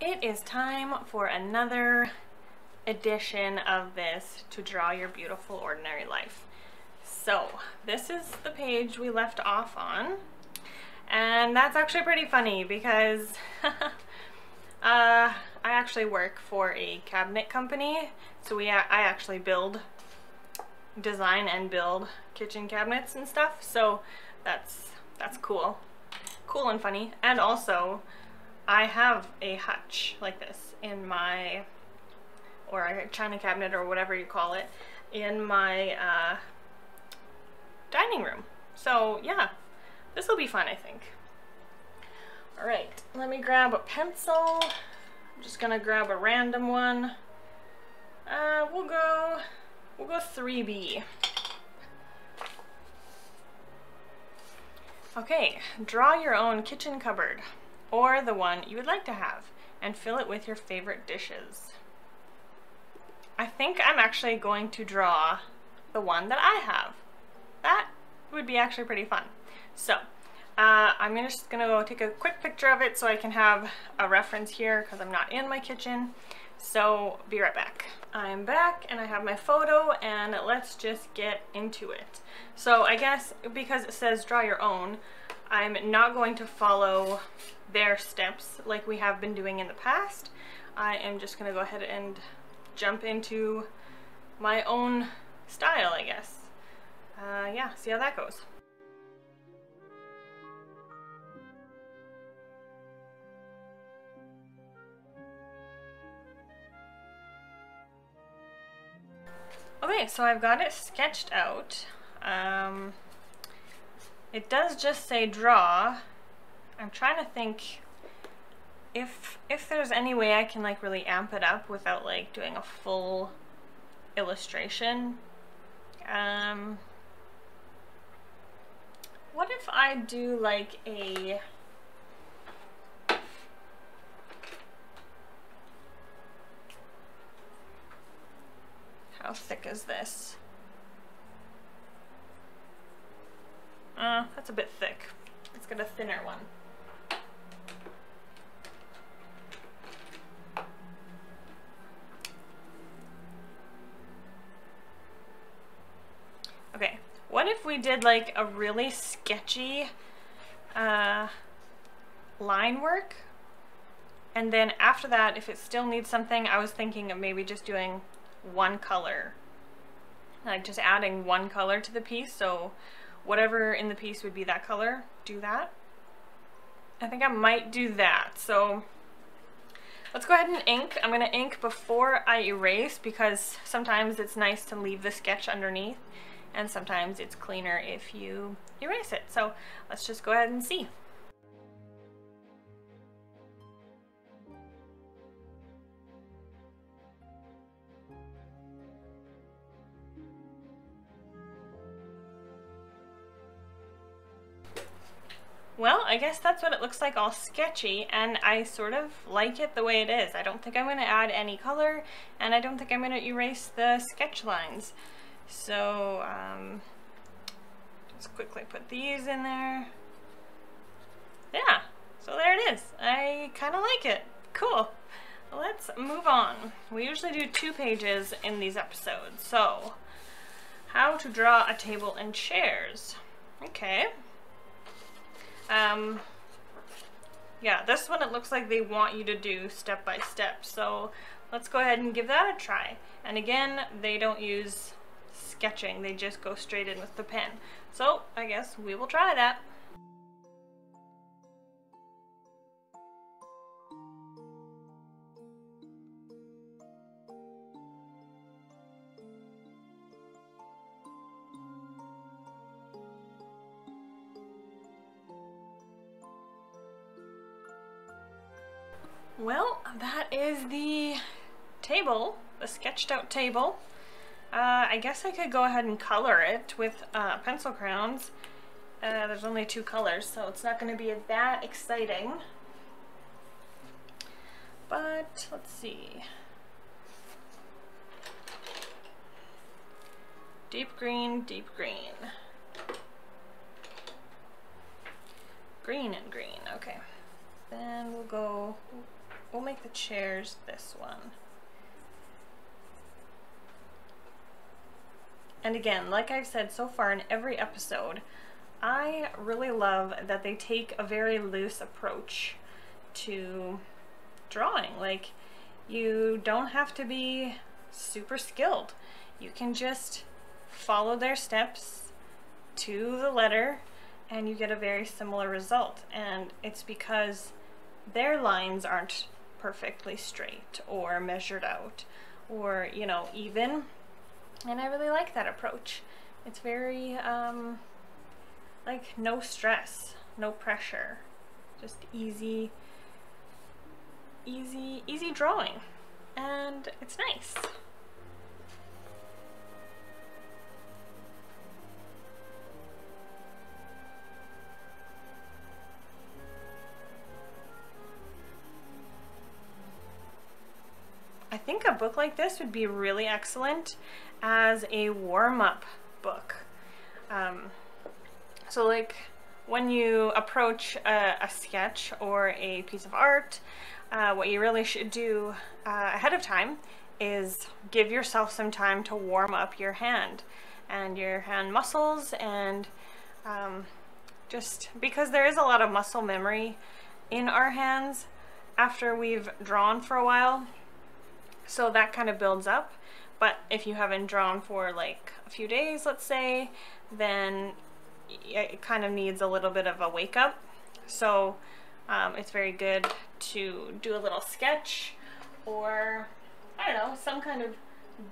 it is time for another edition of this to draw your beautiful ordinary life. So this is the page we left off on and that's actually pretty funny because uh, I actually work for a cabinet company so we I actually build design and build kitchen cabinets and stuff so that's that's cool cool and funny and also I have a hutch like this in my, or a china cabinet or whatever you call it, in my uh, dining room. So yeah, this will be fun I think. Alright, let me grab a pencil. I'm just gonna grab a random one. Uh, we'll go, we'll go 3B. Okay, draw your own kitchen cupboard or the one you would like to have and fill it with your favorite dishes. I think I'm actually going to draw the one that I have. That would be actually pretty fun. So uh, I'm just gonna go take a quick picture of it so I can have a reference here because I'm not in my kitchen. So be right back. I'm back and I have my photo and let's just get into it. So I guess because it says draw your own, I'm not going to follow their steps like we have been doing in the past. I am just going to go ahead and jump into my own style, I guess. Uh, yeah, see how that goes. Okay, so I've got it sketched out. Um, it does just say draw. I'm trying to think if if there's any way I can like really amp it up without like doing a full illustration. Um, what if I do like a how thick is this? Uh, that's a bit thick. Let's get a thinner one. Okay, what if we did like a really sketchy uh, line work? And then after that, if it still needs something, I was thinking of maybe just doing one color. Like just adding one color to the piece. So whatever in the piece would be that color, do that. I think I might do that. So let's go ahead and ink. I'm going to ink before I erase because sometimes it's nice to leave the sketch underneath and sometimes it's cleaner if you erase it. So let's just go ahead and see. Well, I guess that's what it looks like all sketchy, and I sort of like it the way it is. I don't think I'm going to add any color, and I don't think I'm going to erase the sketch lines. So, um, just quickly put these in there. Yeah, so there it is. I kind of like it. Cool. Let's move on. We usually do two pages in these episodes. So, how to draw a table and chairs. Okay. Um, yeah, this one it looks like they want you to do step by step. So let's go ahead and give that a try. And again, they don't use sketching, they just go straight in with the pen. So I guess we will try that. Well, that is the table, the sketched out table. Uh, I guess I could go ahead and color it with uh, pencil crayons. Uh, there's only two colors, so it's not going to be that exciting. But, let's see. Deep green, deep green. Green and green, okay. Then we'll go we'll make the chairs this one. And again, like I've said so far in every episode, I really love that they take a very loose approach to drawing. Like, you don't have to be super skilled. You can just follow their steps to the letter and you get a very similar result. And it's because their lines aren't perfectly straight or measured out or, you know, even. And I really like that approach. It's very, um, like, no stress, no pressure, just easy, easy, easy drawing. And it's nice. Think a book like this would be really excellent as a warm-up book. Um, so like when you approach a, a, sketch or a piece of art, uh, what you really should do uh, ahead of time is give yourself some time to warm up your hand and your hand muscles and um, just because there is a lot of muscle memory in our hands after we've drawn for a while so that kind of builds up. But if you haven't drawn for like a few days, let's say, then it kind of needs a little bit of a wake up. So um, it's very good to do a little sketch or, I don't know, some kind of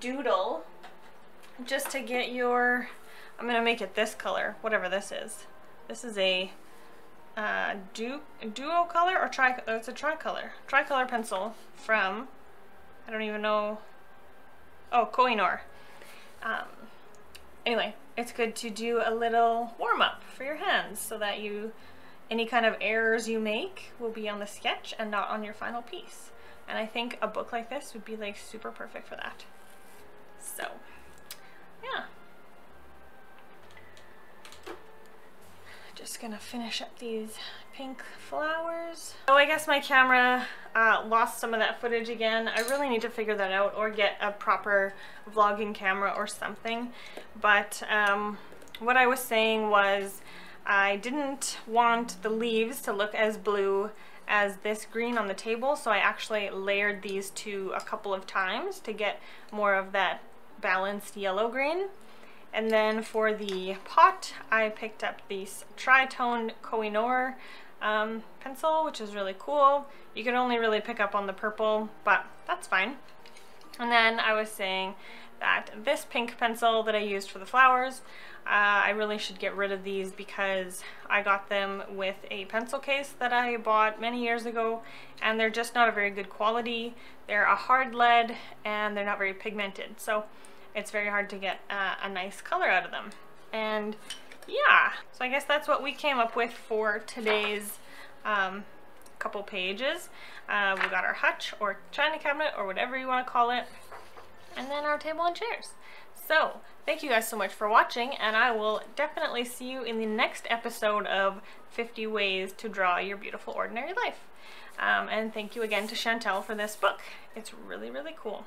doodle just to get your, I'm going to make it this color, whatever this is. This is a uh, du duo color or tri, it's a tricolor, tricolor pencil from I don't even know. Oh, Kohinoor. Um, anyway, it's good to do a little warm-up for your hands so that you, any kind of errors you make will be on the sketch and not on your final piece. And I think a book like this would be like super perfect for that. So, yeah. Just gonna finish up these pink flowers. Oh, I guess my camera uh, lost some of that footage again. I really need to figure that out or get a proper vlogging camera or something. But um, what I was saying was I didn't want the leaves to look as blue as this green on the table so I actually layered these two a couple of times to get more of that balanced yellow green. And then for the pot, I picked up this Tritone Kohinoor um, pencil, which is really cool. You can only really pick up on the purple, but that's fine. And then I was saying that this pink pencil that I used for the flowers, uh, I really should get rid of these because I got them with a pencil case that I bought many years ago and they're just not a very good quality. They're a hard lead and they're not very pigmented. So it's very hard to get uh, a nice color out of them. And yeah, so I guess that's what we came up with for today's um, couple pages. Uh, we got our hutch or china cabinet or whatever you want to call it. And then our table and chairs. So, thank you guys so much for watching, and I will definitely see you in the next episode of 50 Ways to Draw Your Beautiful Ordinary Life. Um, and thank you again to Chantel for this book. It's really, really cool.